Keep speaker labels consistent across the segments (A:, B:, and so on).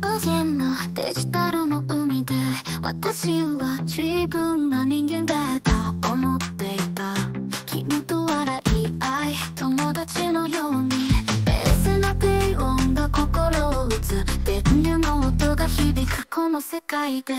A: 無限のデジタルの海で私は自分が人間だと思っていた。君と笑い合い友達のように。ベースな低音が心を打つ。電流の音が響くこの世界で。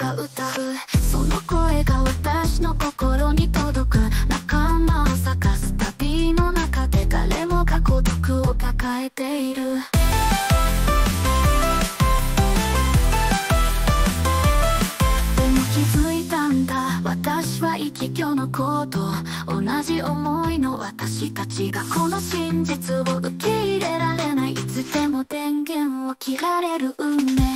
A: が歌う。その声が私の心に届く。仲間を探す旅の中で誰もが孤独を抱えている。でも気づいたんだ。私は生き今日のこと。同じ思いの私たちが。この真実を受け入れられない。いつでも電源を切られる運命。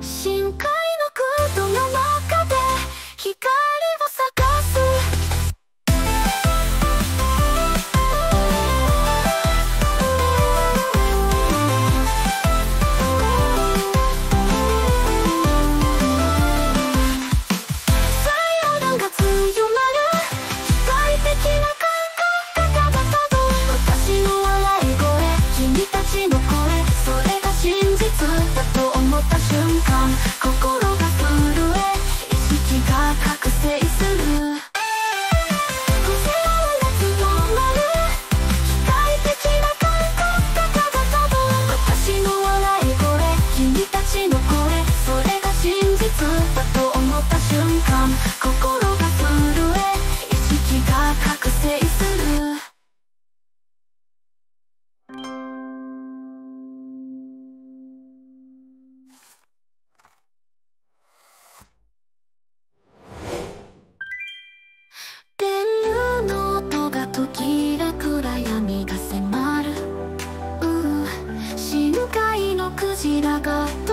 A: 心私らが